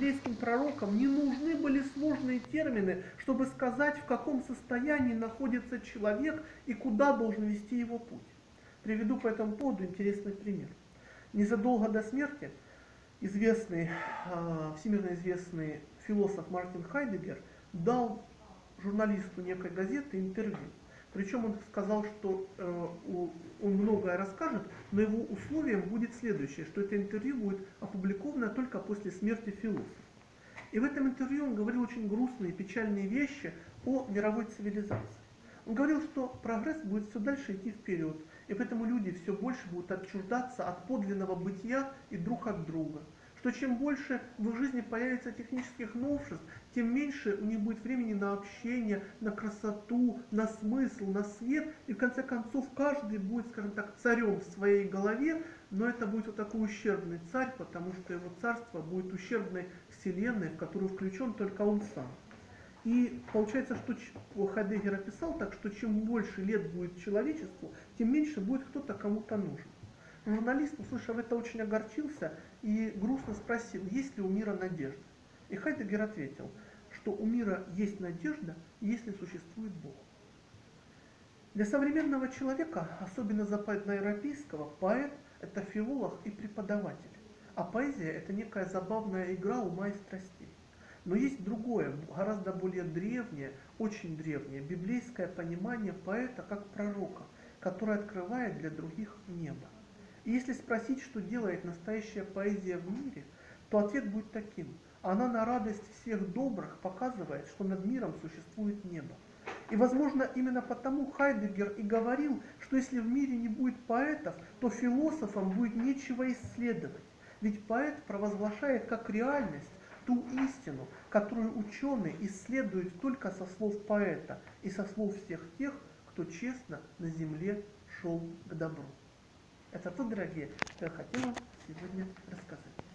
библейским пророкам не нужны были сложные термины, чтобы сказать, в каком состоянии находится человек и куда должен вести его путь. Приведу по этому поводу интересный пример. Незадолго до смерти известный, а, всемирно известный философ Мартин Хайдегер дал журналисту некой газеты интервью. Причем он сказал, что э, он многое расскажет, но его условием будет следующее, что это интервью будет опубликовано только после смерти философа. И в этом интервью он говорил очень грустные, печальные вещи о мировой цивилизации. Он говорил, что прогресс будет все дальше идти вперед, и поэтому люди все больше будут отчуждаться от подлинного бытия и друг от друга что чем больше в их жизни появится технических новшеств, тем меньше у них будет времени на общение, на красоту, на смысл, на свет. И в конце концов каждый будет, скажем так, царем в своей голове, но это будет вот такой ущербный царь, потому что его царство будет ущербной вселенной, в которую включен только он сам. И получается, что Хайдеггер описал так, что чем больше лет будет человечеству, тем меньше будет кто-то кому-то нужен. Журналист, услышав это, очень огорчился и грустно спросил, есть ли у мира надежда. И Хайдегер ответил, что у мира есть надежда, если существует Бог. Для современного человека, особенно западноевропейского, поэт – это филолог и преподаватель, а поэзия – это некая забавная игра ума и страстей. Но есть другое, гораздо более древнее, очень древнее, библейское понимание поэта как пророка, который открывает для других небо. И если спросить, что делает настоящая поэзия в мире, то ответ будет таким. Она на радость всех добрых показывает, что над миром существует небо. И, возможно, именно потому Хайдегер и говорил, что если в мире не будет поэтов, то философам будет нечего исследовать. Ведь поэт провозглашает как реальность ту истину, которую ученый исследует только со слов поэта и со слов всех тех, кто честно на земле шел к добру. Это то, дорогие, что я хотела сегодня рассказать.